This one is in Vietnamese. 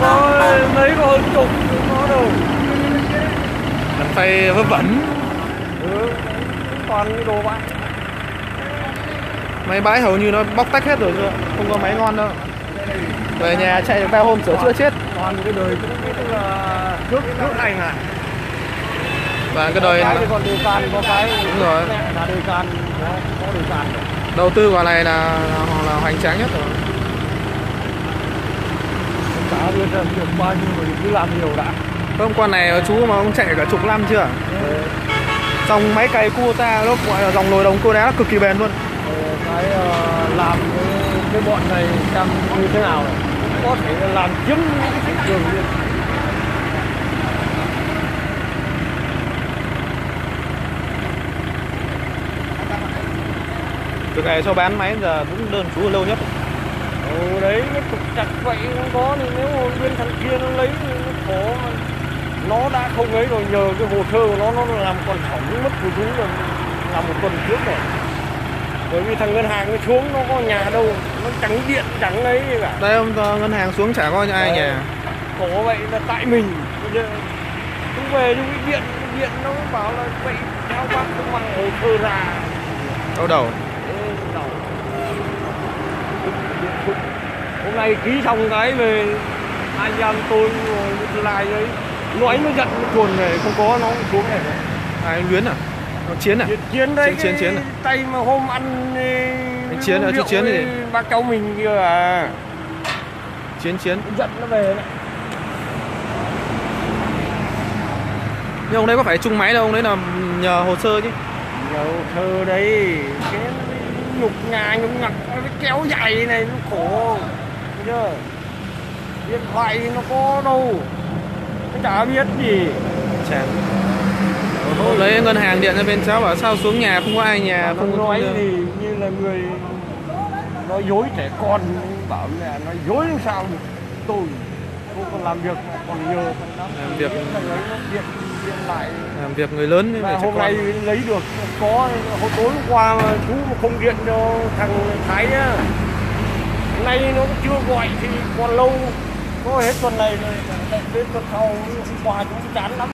hơn chục. Không có đâu Đàn phay vớ vẩn ừ, toàn cái đồ bãi Máy bãi hầu như nó bóc tách hết rồi chưa? Không có máy ngon đâu. Về nhà chạy được 3 hôm sửa chữa chết. Toàn cái đời. Cũng tức là trước trước này này Và cái đời thì còn đề can có cái Đúng rồi. là đề can. Có có đề can đầu tư vào này là, là, là hoành tráng nhất rồi biết là được bao nhiêu rồi cứ làm nhiều đã. Hôm qua này chú mà ông chạy cả chục năm chưa? Dòng máy cày Kubota nó gọi là dòng nồi đồng cô đá cực kỳ bền luôn. Ờ, cái ờ, làm cái, cái bọn này xem như thế nào? Này có thể là làm chiếm thị trường luôn. Từ ngày cho bán máy giờ đúng đơn chú lâu nhất ừ, đấy nó trục chặt vậy không có thì nếu mà bên thằng kia nó lấy thì nó khó mà. Nó đã không ấy rồi nhờ cái hồ sơ của nó nó làm còn hỏng mất của chúng rồi. Làm một tuần trước rồi. Bởi vì thằng ngân hàng nó xuống nó có nhà đâu nó chẳng điện chẳng ấy cả. Đây ông ngân hàng xuống chả có ai Đấy. nhà. Khổ vậy là tại mình. Chúng về chúng cái điện điện nó bảo là vậy theo bác không mang hồ sơ ra. Đau đầu. Hôm nay ký xong cái về anh em tôi lại đấy. Nói nó giận nó chuồn này không có nó xuống này. À anh Luyến à? Nó Chiến à? Chiến chiến đấy Chiến- chiến- à? tay mà hôm ăn ê, Anh Chiến à, Chiến thì- bác cháu mình kia à. Chiến Chiến. Giận nó về đấy. Nhưng ông đấy có phải chung máy đâu Ông đấy là nhờ hồ sơ chứ? Dầu thơ đấy. Cái nhục nhà nhục nhặt cái kéo dài này nó khổ Thấy chưa điện thoại nó có đâu. Nó chả biết gì. Chán. Đấy ngân hàng điện cho bên cháu bảo sao xuống nhà không có ai nhà Mà không có nói thì như là người nói dối trẻ con bảo mẹ nói dối làm sao được. Tôi tôi còn làm việc còn đó. Làm việc- điện điện lại. Làm việc người lớn mà hôm nay lấy được có hôm tối hôm qua mà chú mà không điện cho thằng Thái á nay nó chưa gọi thì còn lâu. Có hết tuần này rồi đến tuần sau, hôm qua chú chán lắm.